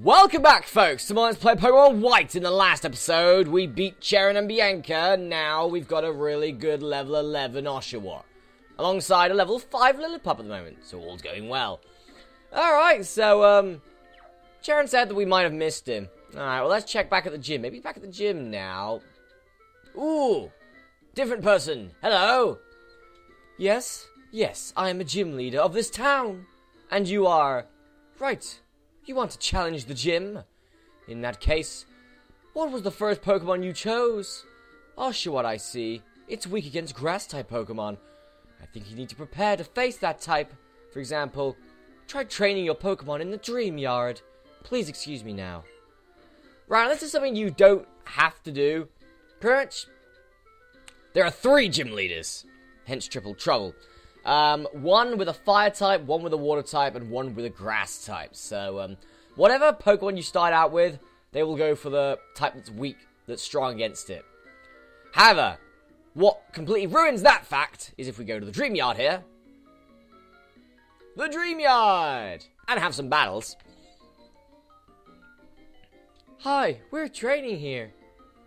Welcome back, folks, to Let's Play Pokemon White. In the last episode, we beat Cheren and Bianca. Now we've got a really good level 11 Oshawott. Alongside a level 5 Lillipup at the moment, so all's going well. Alright, so, um, Cheren said that we might have missed him. Alright, well, let's check back at the gym. Maybe back at the gym now. Ooh, different person. Hello. Yes, yes, I am a gym leader of this town. And you are... Right, you want to challenge the gym? In that case, what was the first Pokemon you chose? Oshawott, I see. It's weak against Grass-type Pokemon. I think you need to prepare to face that type. For example, try training your Pokemon in the Dream Yard. Please excuse me now. Right, this is something you don't have to do. Much, there are three gym leaders. Hence triple trouble. Um, one with a fire type, one with a water type, and one with a grass type. So, um, whatever Pokemon you start out with, they will go for the type that's weak, that's strong against it. However, what completely ruins that fact is if we go to the Dream Yard here. The Dream Yard! And have some battles. Hi, we're training here.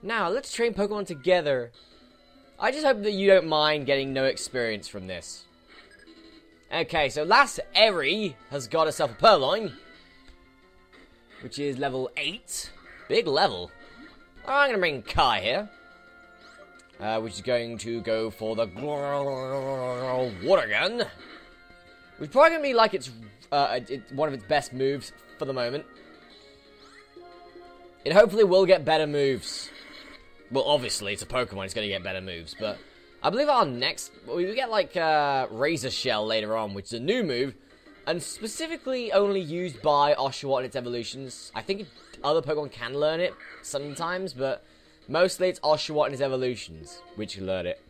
Now, let's train Pokemon together. I just hope that you don't mind getting no experience from this. Okay, so last Eri has got herself a Purrloin, which is level 8. Big level. I'm going to bring Kai here, uh, which is going to go for the Water Gun. Which probably going to be like its, uh, it, one of its best moves for the moment. It hopefully will get better moves. Well, obviously, it's a Pokemon, it's going to get better moves, but I believe our next... We get, like, uh, Razor Shell later on, which is a new move, and specifically only used by Oshawott in its evolutions. I think other Pokemon can learn it sometimes, but mostly it's Oshawott and its evolutions, which learn it.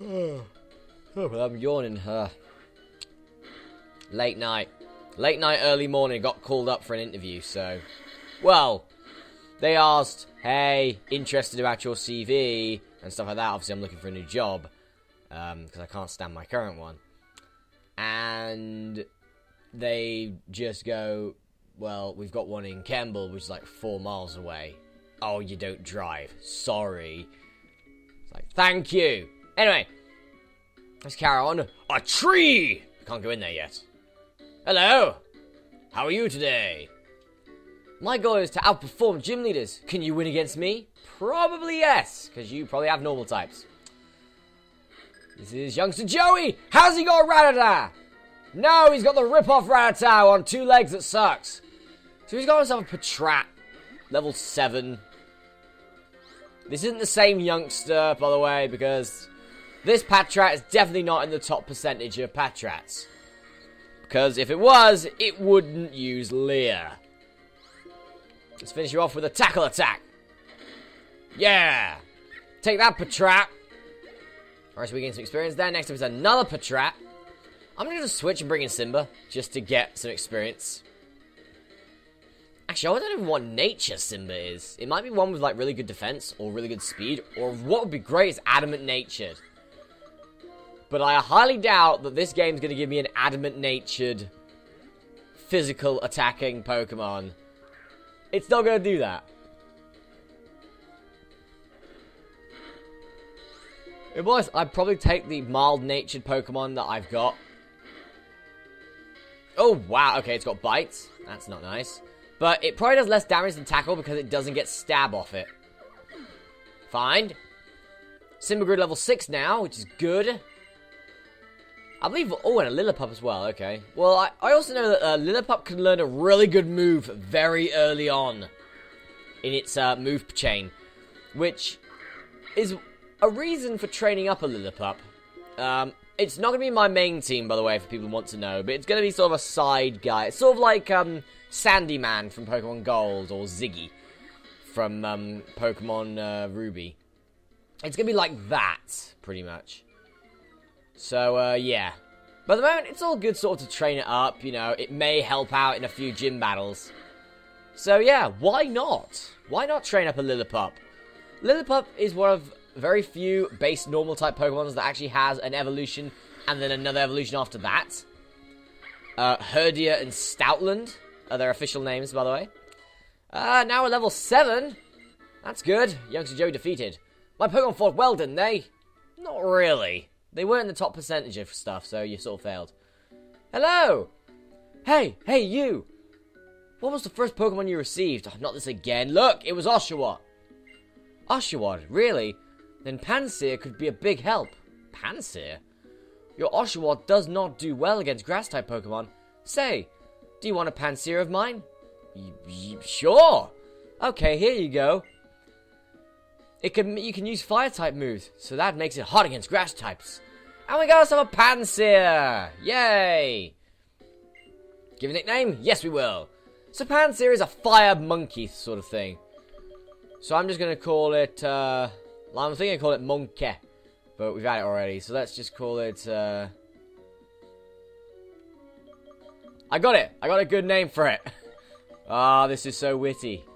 oh, I'm yawning. Uh, late night. Late night, early morning, got called up for an interview, so... Well, they asked, hey, interested about your CV and stuff like that. Obviously, I'm looking for a new job because um, I can't stand my current one. And they just go, well, we've got one in Kemble, which is like four miles away. Oh, you don't drive. Sorry. It's like, thank you. Anyway, let's carry on. A tree! Can't go in there yet. Hello. How are you today? My goal is to outperform gym leaders. Can you win against me? Probably yes, because you probably have normal types. This is youngster Joey. How's he got Rattata? No, he's got the rip-off Rattata on two legs that sucks. So he's got himself a Patrat, level 7. This isn't the same youngster, by the way, because this Patrat is definitely not in the top percentage of Patrats. Because if it was, it wouldn't use Leer. Let's finish you off with a tackle attack. Yeah! Take that, Patrat. Alright, so we gain some experience there. Next up is another Patrat. I'm gonna switch and bring in Simba, just to get some experience. Actually, I don't even know what nature Simba is. It might be one with, like, really good defense, or really good speed, or what would be great is adamant natured. But I highly doubt that this game's gonna give me an adamant natured, physical attacking Pokemon. It's not going to do that. It was. I'd probably take the mild-natured Pokemon that I've got. Oh, wow. Okay, it's got bites. That's not nice. But it probably does less damage than Tackle because it doesn't get stab off it. Fine. Simbagrid level 6 now, which is good. I believe... Oh, and a Lillipup as well. Okay. Well, I, I also know that uh, Lillipup can learn a really good move very early on in its uh, move chain, which is a reason for training up a Lillipup. Um, it's not going to be my main team, by the way, for people want to know, but it's going to be sort of a side guy. It's sort of like um, Sandyman from Pokemon Gold, or Ziggy from um, Pokemon uh, Ruby. It's going to be like that, pretty much. So, uh, yeah. But at the moment, it's all good sort of to train it up, you know. It may help out in a few gym battles. So, yeah, why not? Why not train up a Lillipup? Lillipup is one of very few base normal type Pokemons that actually has an evolution and then another evolution after that. Uh, Herdier and Stoutland are their official names, by the way. Uh, now we're level 7. That's good. Youngster Joe defeated. My Pokemon fought well, didn't they? Not really. They weren't in the top percentage of stuff, so you sort of failed. Hello! Hey, hey, you! What was the first Pokemon you received? Oh, not this again. Look, it was Oshawott. Oshawott, really? Then Pansear could be a big help. Pansear? Your Oshawott does not do well against grass-type Pokemon. Say, do you want a Pansear of mine? Y sure! Okay, here you go. It can you can use fire type moves, so that makes it hot against grass types. And we got ourselves a Pansear! Yay! Give a nickname? Yes, we will. So Pansear is a fire monkey sort of thing. So I'm just gonna call it. Uh, I'm thinking I call it Monkey, but we've had it already. So let's just call it. Uh, I got it. I got a good name for it. Ah, oh, this is so witty.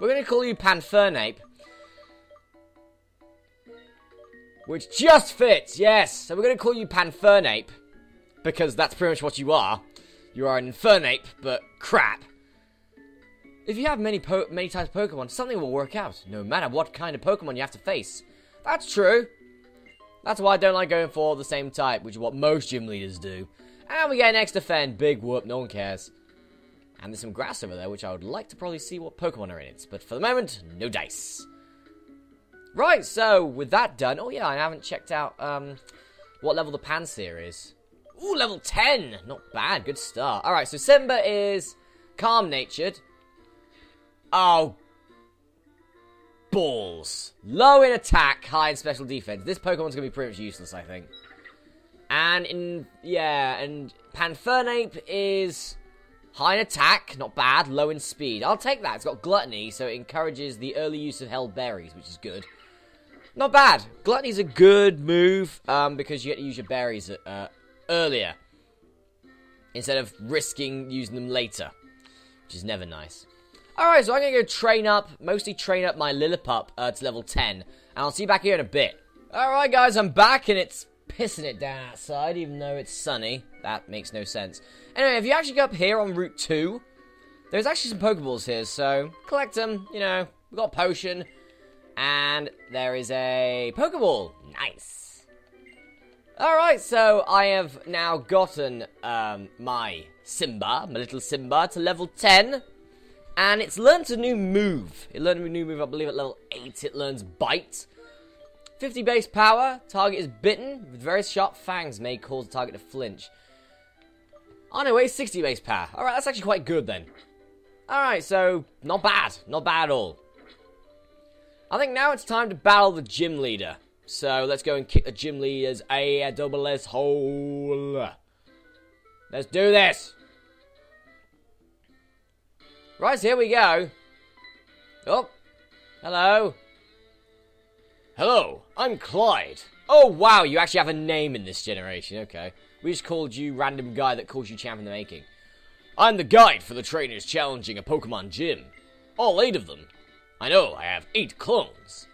We're going to call you Panfernape. Which just fits, yes. So we're going to call you Panfernape. Because that's pretty much what you are. You are an Infernape, but crap. If you have many many types of Pokemon, something will work out, no matter what kind of Pokemon you have to face. That's true. That's why I don't like going for the same type, which is what most gym leaders do. And we get an X defend, big whoop, no one cares. And there's some grass over there, which I would like to probably see what Pokemon are in it. But for the moment, no dice. Right, so with that done, oh yeah, I haven't checked out um, what level the Pansear is. Ooh, level 10! Not bad, good start. Alright, so Simba is calm-natured. Oh, balls. Low in attack, high in special defense. This Pokemon's going to be pretty much useless, I think. And in, yeah, and Panfernape is High in attack, not bad. Low in speed. I'll take that. It's got gluttony, so it encourages the early use of held berries, which is good. Not bad. Gluttony's a good move, um, because you get to use your berries uh, earlier. Instead of risking using them later. Which is never nice. Alright, so I'm going to go train up, mostly train up my Lillipup uh, to level 10. And I'll see you back here in a bit. Alright guys, I'm back and it's pissing it down outside, even though it's sunny. That makes no sense. Anyway, if you actually go up here on Route 2, there's actually some Pokeballs here, so collect them, you know. We've got a potion, and there is a Pokeball. Nice. Alright, so I have now gotten um, my Simba, my little Simba, to level 10. And it's learned a new move. It learned a new move, I believe, at level 8. It learns Bite. 50 base power. Target is bitten. With very sharp fangs may cause the target to flinch. Oh no, wait, 60 base power. Alright, that's actually quite good then. Alright, so, not bad. Not bad at all. I think now it's time to battle the gym leader. So, let's go and kick the gym leader's A double S hole. Let's do this. Right, here we go. Oh, hello. Hello, I'm Clyde. Oh, wow, you actually have a name in this generation. Okay. We just called you random guy that calls you champ in the making. I'm the guide for the trainers challenging a Pokemon gym. All eight of them. I know, I have eight clones.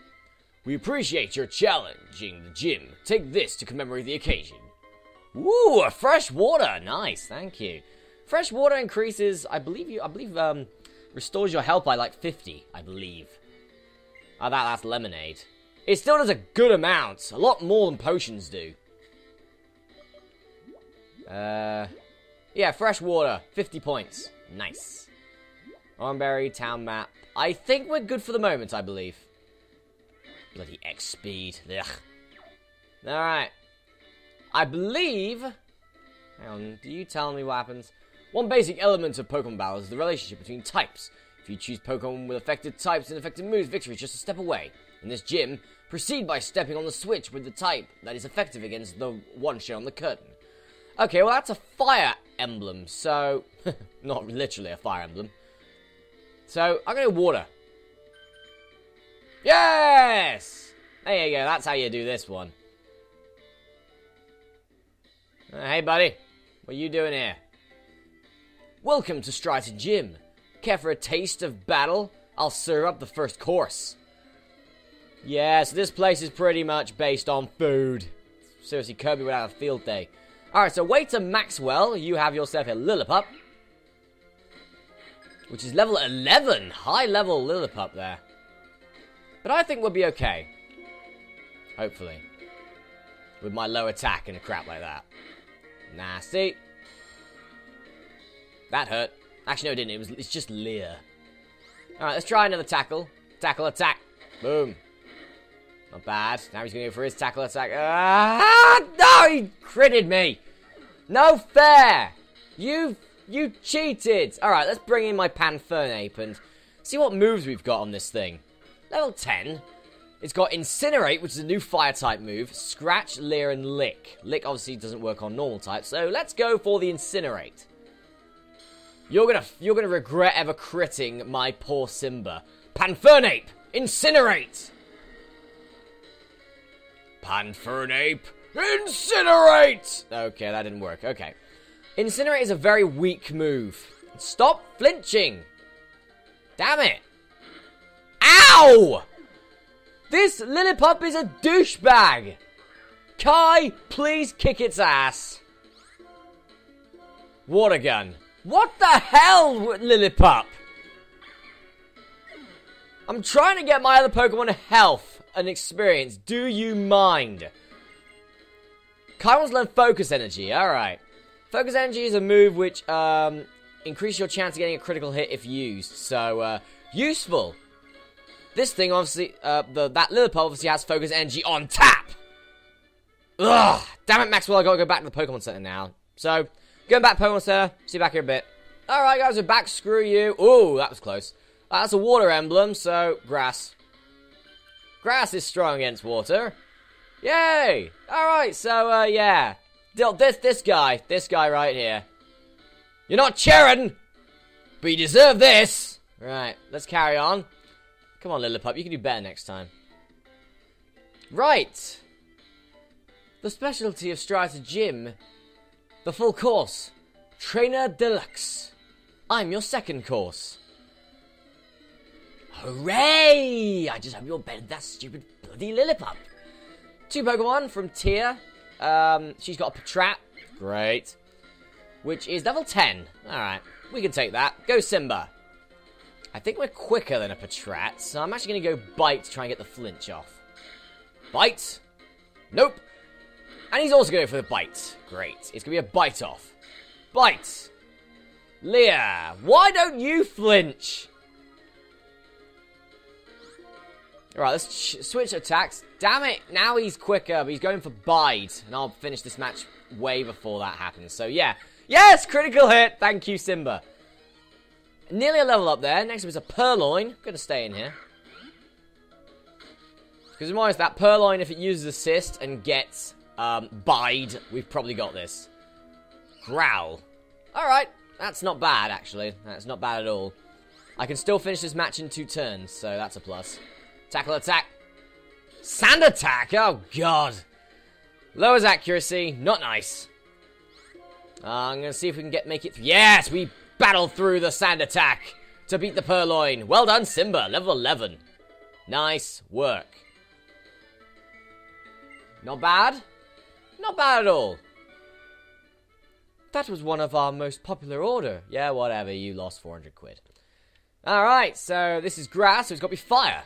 We appreciate your challenging the gym. Take this to commemorate the occasion. Ooh, a fresh water. Nice, thank you. Fresh water increases, I believe you, I believe, um, restores your health by like 50, I believe. Oh, that, that's lemonade. It still does a good amount. A lot more than potions do. Uh, yeah, fresh water. 50 points. Nice. Oranberry, town map. I think we're good for the moment, I believe. Bloody X speed. Ugh. Alright. I believe... Hang on, do you tell me what happens? One basic element of Pokemon battle is the relationship between types. If you choose Pokemon with effective types and effective moves, victory is just a step away. In this gym, Proceed by stepping on the switch with the type that is effective against the one shown on the curtain. Okay, well that's a fire emblem, so... not literally a fire emblem. So, I'm going to water. Yes! There you go, that's how you do this one. Uh, hey buddy, what are you doing here? Welcome to Striaton Gym. Care for a taste of battle? I'll serve up the first course. Yeah, so this place is pretty much based on food. Seriously, Kirby would have a field day. Alright, so Waiter Maxwell, you have yourself a Lillipup. Which is level 11. High level Lillipup there. But I think we'll be okay. Hopefully. With my low attack and a crap like that. Nasty. That hurt. Actually, no, it didn't. It was, it's just Leer. Alright, let's try another tackle. Tackle attack. Boom. Not bad. Now he's going to go for his tackle attack. Ah, no, he critted me. No fair. You, you cheated. All right, let's bring in my Panfernape and see what moves we've got on this thing. Level 10. It's got Incinerate, which is a new fire type move. Scratch, Leer, and Lick. Lick obviously doesn't work on normal type, so let's go for the Incinerate. You're gonna, you're gonna regret ever critting my poor Simba. Panfernape, Incinerate! Panfernape, Incinerate! Okay, that didn't work. Okay. Incinerate is a very weak move. Stop flinching! Damn it! Ow! This Lillipup is a douchebag! Kai, please kick its ass. Water gun. What the hell, Lillipup? I'm trying to get my other Pokemon health and experience. Do you mind? Kai learn Focus Energy. Alright. Focus Energy is a move which um, increases your chance of getting a critical hit if used. So, uh, useful. This thing, obviously, uh, the, that Lillipup obviously has Focus Energy on tap. Ugh. Damn it, Maxwell, I gotta go back to the Pokemon Center now. So, going back to Pokemon Center. See you back here a bit. Alright, guys, we're back. Screw you. Ooh, that was close. Uh, that's a water emblem, so, grass. Grass is strong against water. Yay! Alright, so, uh, yeah. This, this guy. This guy right here. You're not Cheren! But you deserve this! Right, let's carry on. Come on, Lillipup, you can do better next time. Right! The specialty of Striaton Gym. The full course. Trainer Deluxe. I'm your second course. Hooray! I just hope you're better than that stupid bloody Lillipup. Two Pokemon from Tia. Um, she's got a Patrat. Great. Which is level 10. Alright, we can take that. Go Simba. I think we're quicker than a Patrat, so I'm actually going to go Bite to try and get the flinch off. Bite. Nope. And he's also going for the Bite. Great. It's going to be a Bite off. Bite. Leah, why don't you flinch? Alright, let's switch attacks. Damn it, now he's quicker, but he's going for Bide. And I'll finish this match way before that happens. So, yeah. Yes, critical hit. Thank you, Simba. Nearly a level up there. Next up is a Purrloin. Gonna stay in here. Because is that Purrloin, if it uses Assist and gets um, Bide, we've probably got this. Growl. Alright, that's not bad, actually. That's not bad at all. I can still finish this match in two turns, so that's a plus. Tackle attack. Sand attack! Oh, God. Lowers accuracy. Not nice. Uh, I'm going to see if we can get make it... Yes, we battled through the sand attack to beat the Purrloin. Well done, Simba. Level 11. Nice work. Not bad. Not bad at all. That was one of our most popular order. Yeah, whatever. You lost 400 quid. Alright, so this is grass, so it's got to be fire.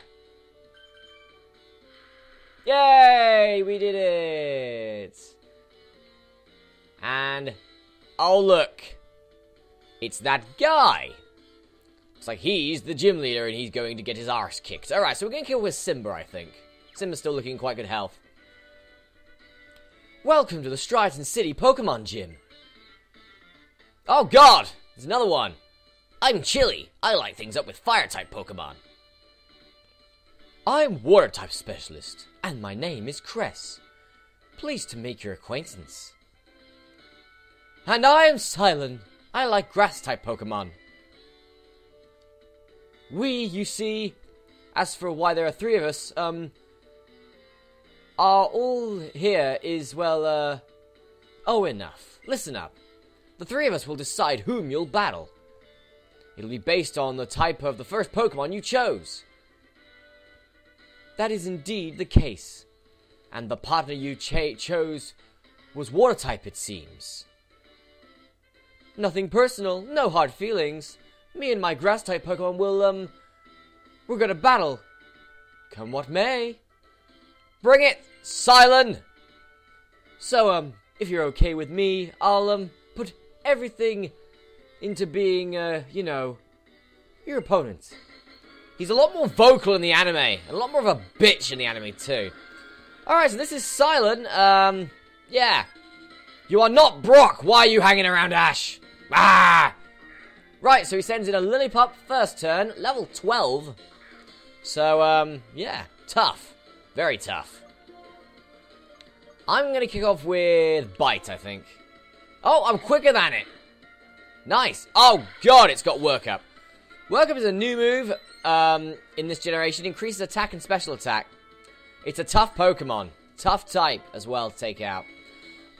Yay! We did it! And, oh look! It's that guy! Looks like he's the gym leader and he's going to get his arse kicked. Alright, so we're going to kill with Simba, I think. Simba's still looking quite good health. Welcome to the Striaton City Pokemon Gym. Oh god! There's another one! I'm Chili. I light things up with fire-type Pokemon. I'm Water-type Specialist, and my name is Cress. Pleased to make your acquaintance. And I am Cilan. I like Grass-type Pokemon. We, you see, as for why there are three of us, um, are all here is, well, uh, oh enough. Listen up. The three of us will decide whom you'll battle. It'll be based on the type of the first Pokemon you chose. That is indeed the case. And the partner you chose was water type, it seems. Nothing personal, no hard feelings. Me and my grass type Pokemon will, um, we're gonna battle. Come what may. Bring it, Cilan! So, um, if you're okay with me, I'll, um, put everything into being, uh, you know, your opponent. He's a lot more vocal in the anime, and a lot more of a bitch in the anime, too. Alright, so this is Cilan. Um, yeah. You are not Brock. Why are you hanging around Ash? Ah! Right, so he sends in a Lillipup first turn, level 12. So, um, yeah, tough. Very tough. I'm going to kick off with Bite, I think. Oh, I'm quicker than it. Nice. Oh, God, it's got Work Up. Work Up is a new move um, in this generation. Increases attack and special attack. It's a tough Pokemon. Tough type as well to take out.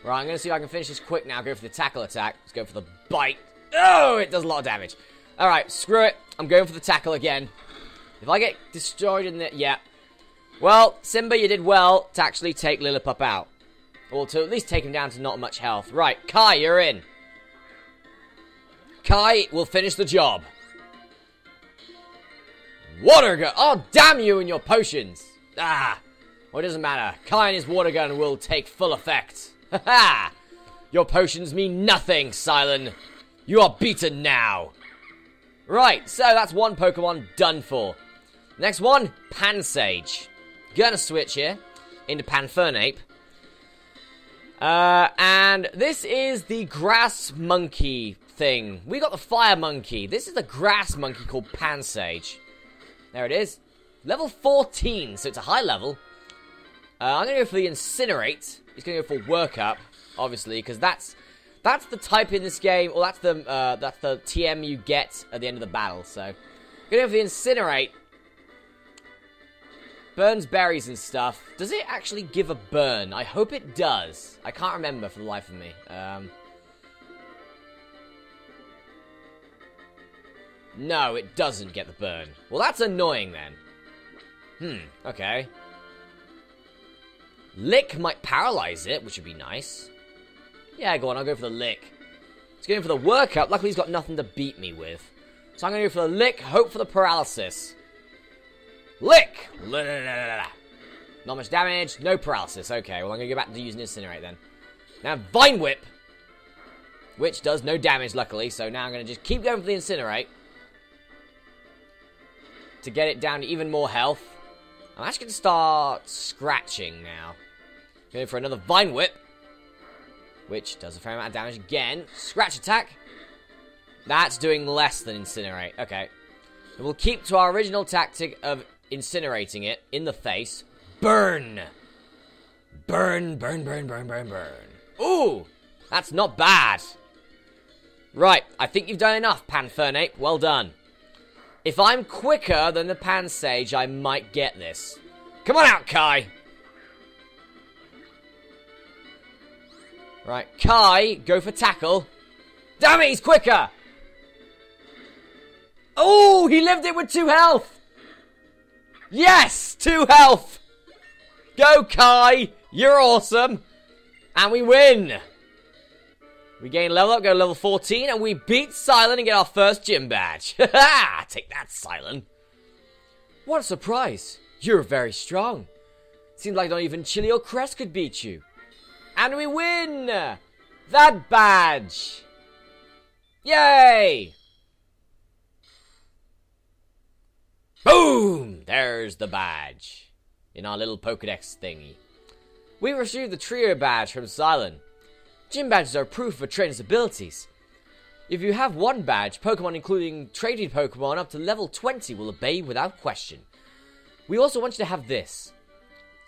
Right, I'm going to see if I can finish this quick now. Go for the tackle attack. Let's go for the bite. Oh, it does a lot of damage. Alright, screw it. I'm going for the tackle again. If I get destroyed in the... Yeah. Well, Simba, you did well to actually take Lillipup out. Or to at least take him down to not much health. Right, Kai, you're in. Kai will finish the job. Water gun. Oh, damn you and your potions. Ah. Well, it doesn't matter. Kai and his water gun will take full effect. Ha ha! Your potions mean nothing, Cilan. You are beaten now. Right, so that's one Pokemon done for. Next one, Pansage. Gonna switch here into Panfernape. Uh, and this is the grass monkey thing. We got the fire monkey. This is the grass monkey called Pansage. There it is. Level 14, so it's a high level. Uh, I'm going to go for the Incinerate. He's going to go for Workup, obviously, because that's that's the type in this game, or that's the uh, that's the TM you get at the end of the battle. So, going to go for the Incinerate. Burns berries and stuff. Does it actually give a burn? I hope it does. I can't remember for the life of me. Um, no, it doesn't get the burn. Well, that's annoying then. Hmm, okay. Lick might paralyze it, which would be nice. Yeah, go on, I'll go for the lick. He's going for the workup. Luckily, he's got nothing to beat me with. So I'm going to go for the lick, hope for the paralysis. Lick! Not much damage, no paralysis. Okay, well, I'm going to go back to using Incinerate then. Now, Vine Whip, which does no damage, luckily. So now I'm going to just keep going for the Incinerate to get it down to even more health. I'm actually going to start scratching now. Going for another Vine Whip, which does a fair amount of damage again. Scratch attack. That's doing less than Incinerate. Okay. And we'll keep to our original tactic of incinerating it in the face. Burn! Burn, burn, burn, burn, burn, burn. Ooh! That's not bad. Right, I think you've done enough, Panfernape. Well done. If I'm quicker than the Pansage, I might get this. Come on out, Kai! Right, Kai, go for tackle. Damn it, he's quicker! Oh, he lived it with two health! Yes, two health! Go, Kai! You're awesome! And we win! We gain level up, go to level 14, and we beat Cilan and get our first gym badge. Take that, Cilan. What a surprise. You're very strong. Seems like not even Chili or Cress could beat you. And we win! That badge! Yay! Boom! There's the badge. In our little Pokedex thingy. We received the Trio badge from Cilan. Gym badges are proof of a trainer's abilities. If you have one badge, Pokemon including traded Pokemon up to level 20 will obey without question. We also want you to have this.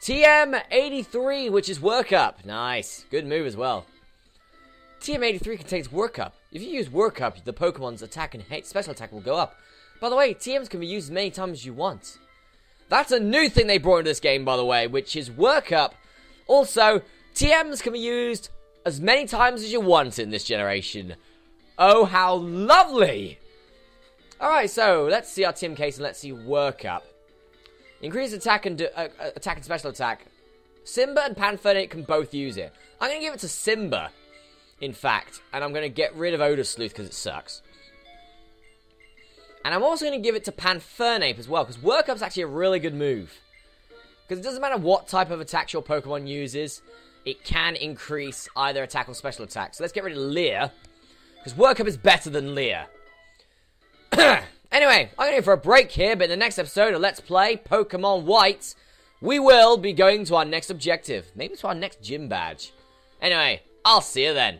TM83, which is Workup. Nice. Good move as well. TM83 contains Workup. If you use Workup, the Pokemon's attack and special attack will go up. By the way, TMs can be used as many times as you want. That's a new thing they brought into this game, by the way, which is Workup. Also, TMs can be used as many times as you want in this generation. Oh, how lovely! Alright, so let's see our TM case and let's see Workup. Increase attack and uh, uh, attack and special attack. Simba and Panfernape can both use it. I'm going to give it to Simba, in fact, and I'm going to get rid of Odor Sleuth because it sucks. And I'm also going to give it to Panfernape as well, because Work Up's actually a really good move. Because it doesn't matter what type of attacks your Pokemon uses, it can increase either attack or special attack. So let's get rid of Leer, because Workup is better than Leer. anyway, I'm going to go for a break here, but in the next episode of Let's Play Pokemon White, we will be going to our next objective. Maybe to our next gym badge. Anyway, I'll see you then.